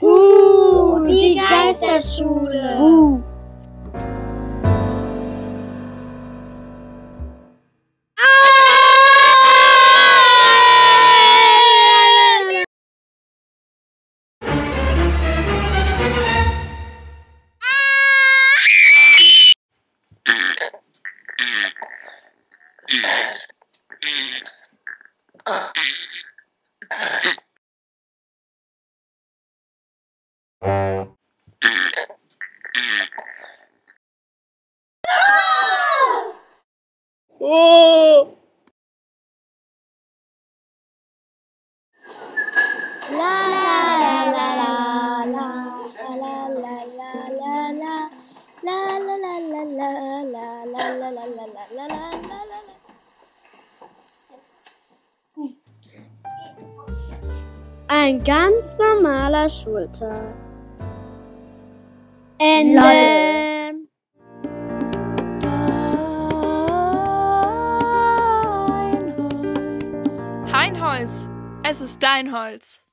Uh, die Geisterschule. Uh. La la la la la la la Ein ganz normaler Schultag. Ende. Heinholz, es ist dein Holz.